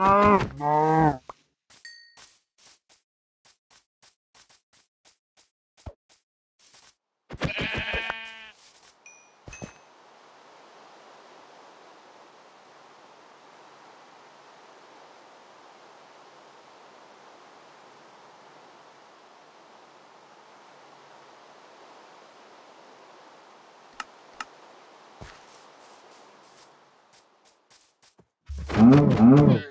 No, no. Mm-hmm.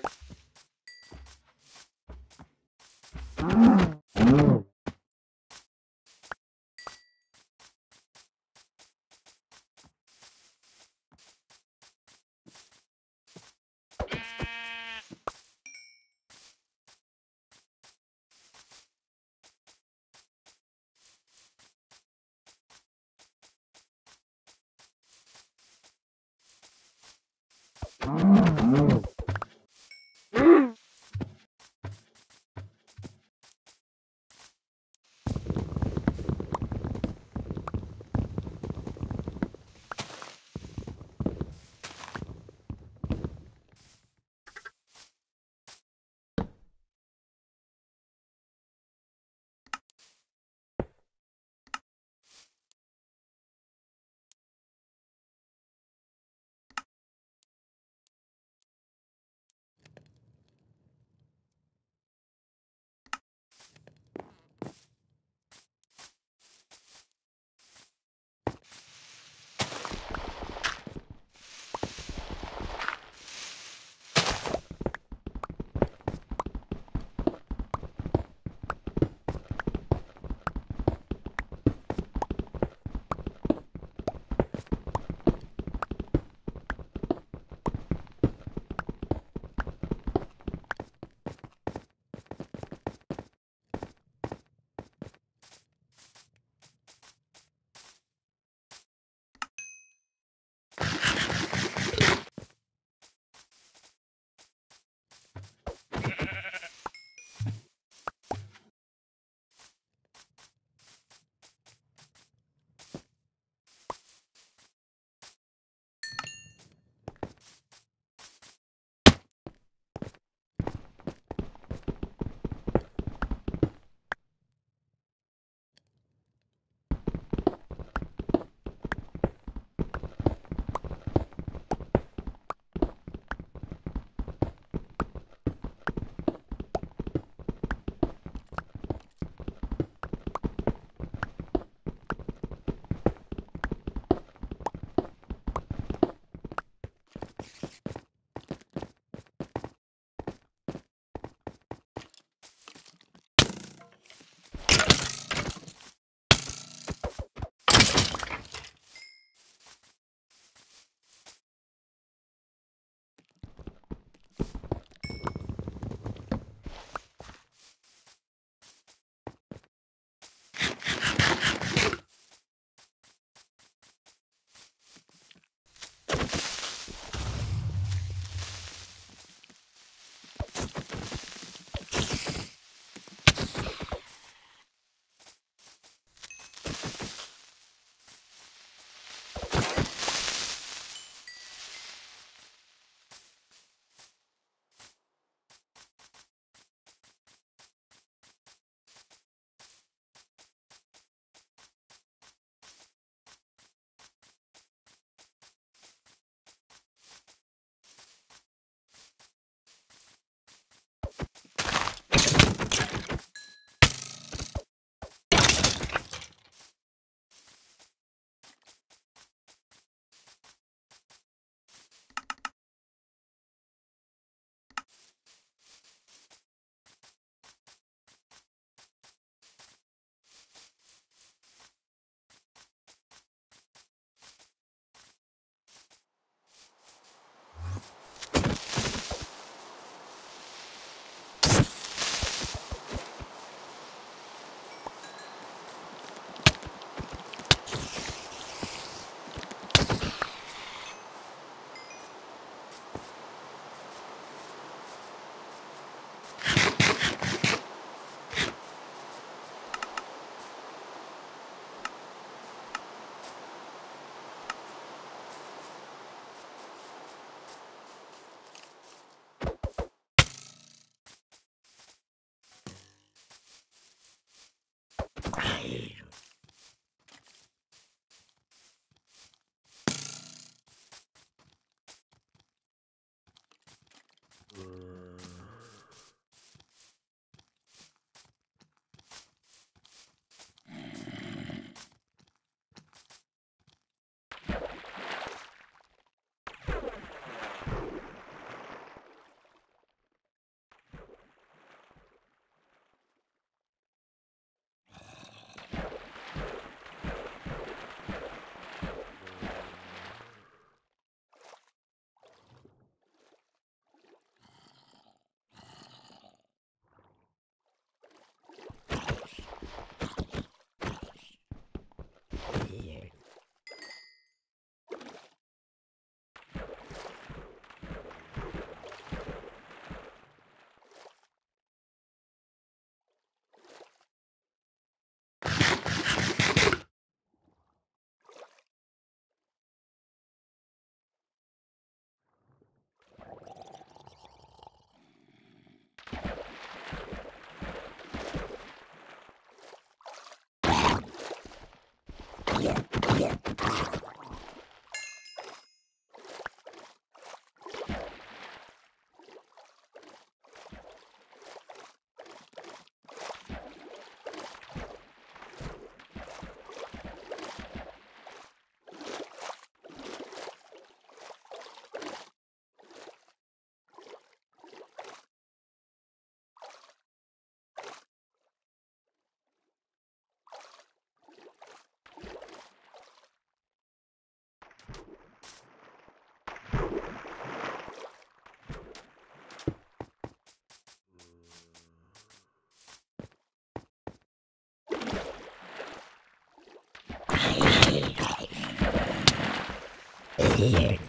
here.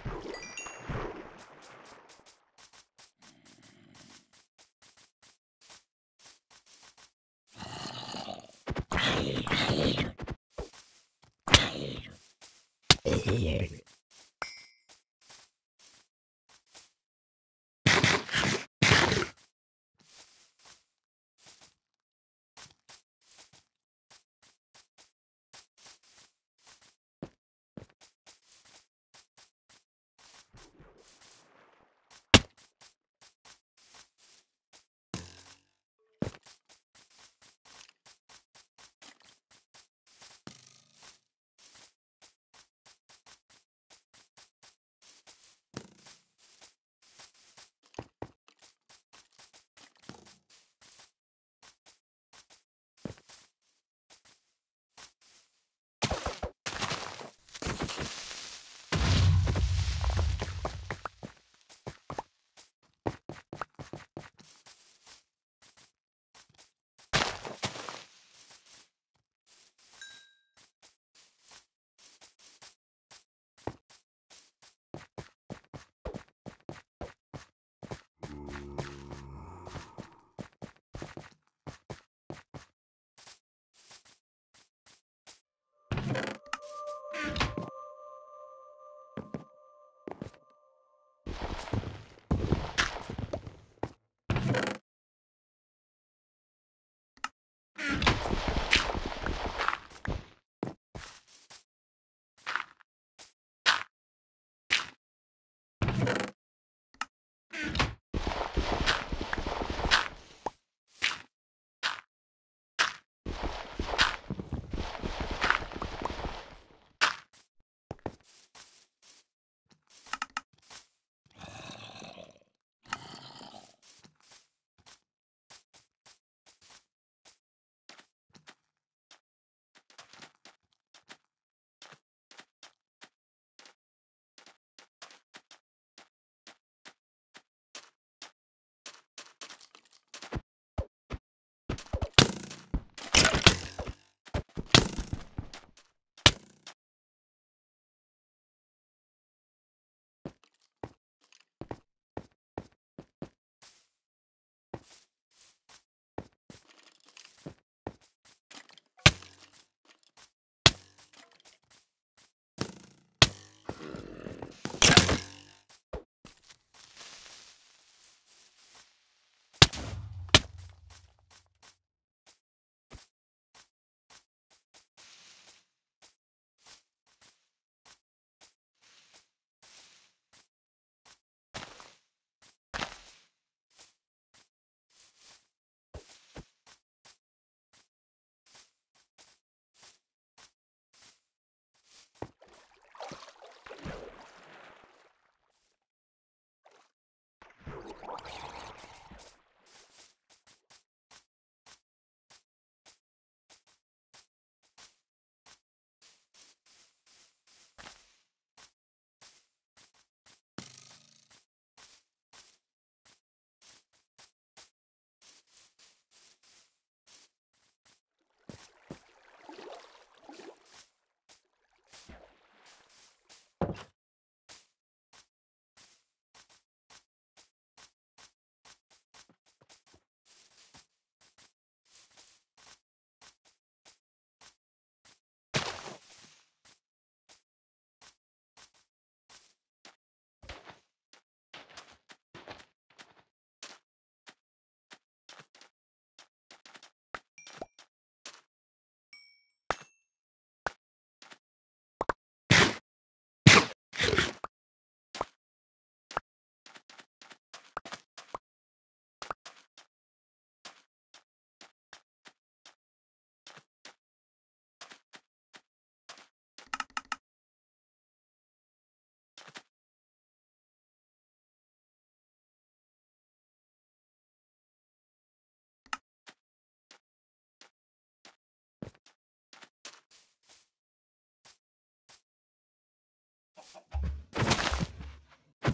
Yeah.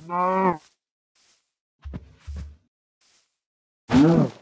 No. No.